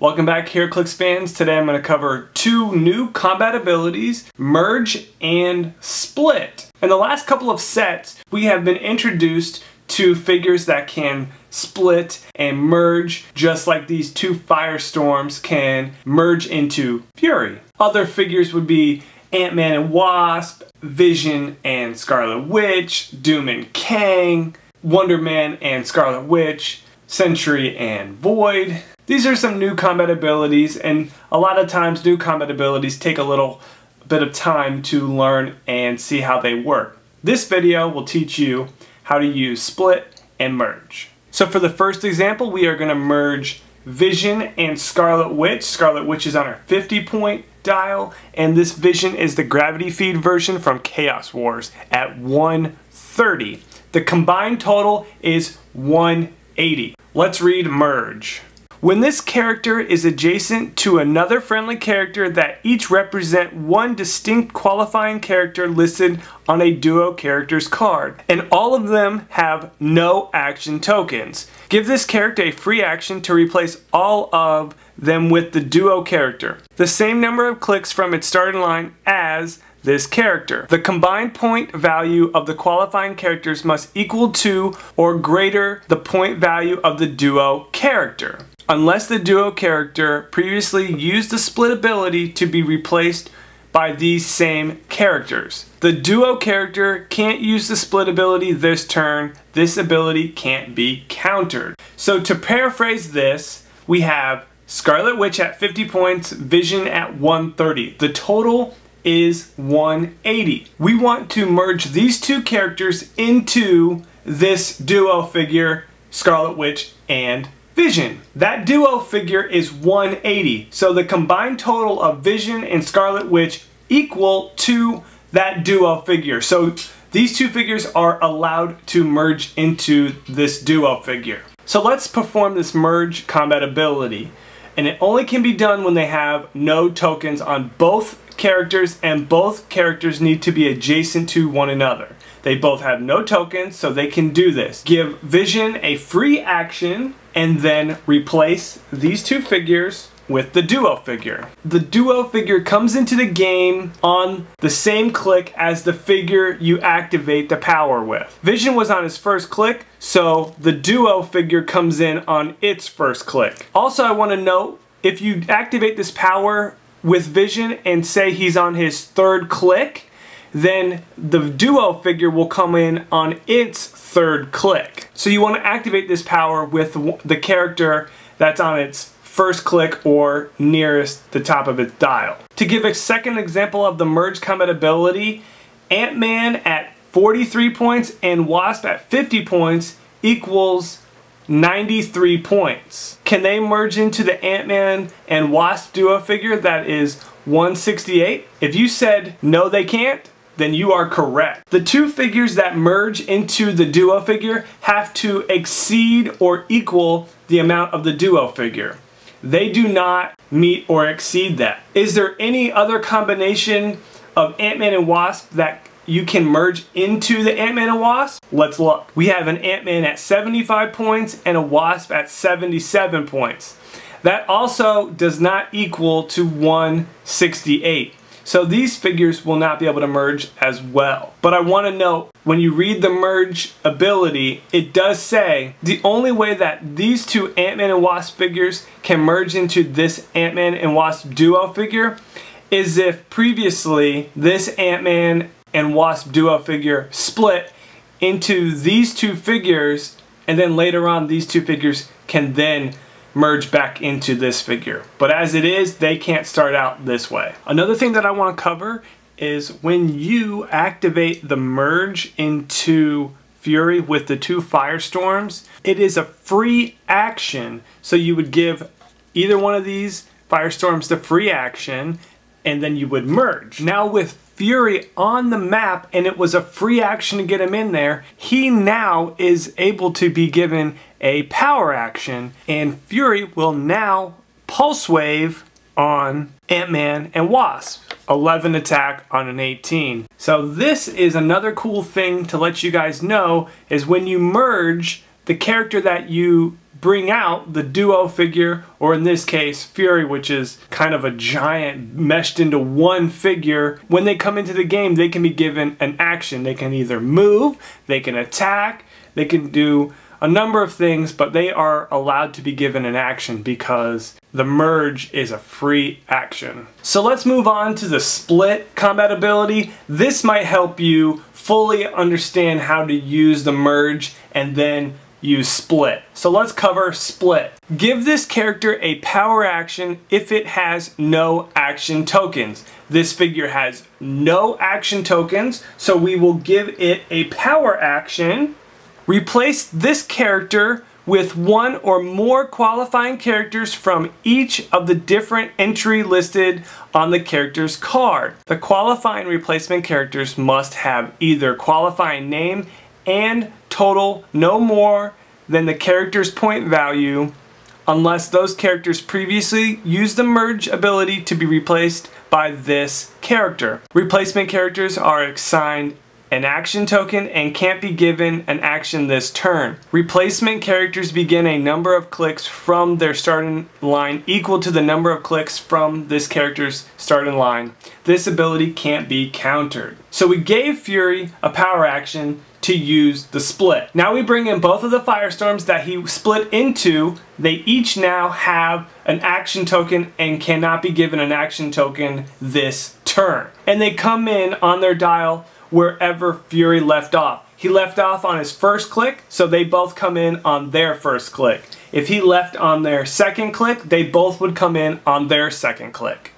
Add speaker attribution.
Speaker 1: Welcome back Heroclix fans. Today I'm going to cover two new combat abilities, Merge and Split. In the last couple of sets, we have been introduced to figures that can split and merge just like these two firestorms can merge into Fury. Other figures would be Ant-Man and Wasp, Vision and Scarlet Witch, Doom and Kang, Wonder Man and Scarlet Witch, Sentry and Void, these are some new combat abilities and a lot of times new combat abilities take a little bit of time to learn and see how they work. This video will teach you how to use split and merge. So for the first example we are going to merge Vision and Scarlet Witch. Scarlet Witch is on our 50 point dial and this Vision is the gravity feed version from Chaos Wars at 130. The combined total is 180. Let's read merge. When this character is adjacent to another friendly character that each represent one distinct qualifying character listed on a duo character's card, and all of them have no action tokens. Give this character a free action to replace all of them with the duo character. The same number of clicks from its starting line as this character. The combined point value of the qualifying characters must equal to or greater the point value of the duo character unless the duo character previously used the split ability to be replaced by these same characters. The duo character can't use the split ability this turn. This ability can't be countered. So to paraphrase this, we have Scarlet Witch at 50 points, Vision at 130. The total is 180. We want to merge these two characters into this duo figure, Scarlet Witch and Vision. That duo figure is 180. So the combined total of Vision and Scarlet Witch equal to that duo figure. So these two figures are allowed to merge into this duo figure. So let's perform this merge combat ability. And it only can be done when they have no tokens on both characters and both characters need to be adjacent to one another. They both have no tokens, so they can do this. Give Vision a free action and then replace these two figures with the duo figure. The duo figure comes into the game on the same click as the figure you activate the power with. Vision was on his first click, so the duo figure comes in on its first click. Also, I want to note, if you activate this power with Vision and say he's on his third click, then the duo figure will come in on its third click. So you want to activate this power with the character that's on its first click or nearest the top of its dial. To give a second example of the merge combat ability, Ant-Man at 43 points and Wasp at 50 points equals 93 points. Can they merge into the Ant-Man and Wasp duo figure that is 168? If you said no they can't, then you are correct. The two figures that merge into the duo figure have to exceed or equal the amount of the duo figure. They do not meet or exceed that. Is there any other combination of Ant-Man and Wasp that you can merge into the Ant-Man and Wasp? Let's look. We have an Ant-Man at 75 points and a Wasp at 77 points. That also does not equal to 168. So these figures will not be able to merge as well. But I want to note, when you read the merge ability, it does say the only way that these two Ant-Man and Wasp figures can merge into this Ant-Man and Wasp duo figure is if previously this Ant-Man and Wasp duo figure split into these two figures and then later on these two figures can then merge back into this figure. But as it is, they can't start out this way. Another thing that I want to cover is when you activate the merge into Fury with the two Firestorms, it is a free action. So you would give either one of these Firestorms the free action and then you would merge. Now with Fury on the map and it was a free action to get him in there, he now is able to be given a power action and Fury will now pulse wave on Ant-Man and Wasp. 11 attack on an 18. So this is another cool thing to let you guys know is when you merge the character that you bring out the duo figure, or in this case, Fury, which is kind of a giant meshed into one figure. When they come into the game, they can be given an action. They can either move, they can attack, they can do a number of things, but they are allowed to be given an action because the merge is a free action. So let's move on to the split combat ability. This might help you fully understand how to use the merge and then use split. So let's cover split. Give this character a power action if it has no action tokens. This figure has no action tokens, so we will give it a power action. Replace this character with one or more qualifying characters from each of the different entry listed on the character's card. The qualifying replacement characters must have either qualifying name and total no more than the character's point value unless those characters previously used the merge ability to be replaced by this character. Replacement characters are assigned an action token and can't be given an action this turn. Replacement characters begin a number of clicks from their starting line equal to the number of clicks from this character's starting line. This ability can't be countered. So we gave Fury a power action to use the split. Now we bring in both of the Firestorms that he split into. They each now have an action token and cannot be given an action token this turn. And they come in on their dial wherever Fury left off. He left off on his first click, so they both come in on their first click. If he left on their second click, they both would come in on their second click.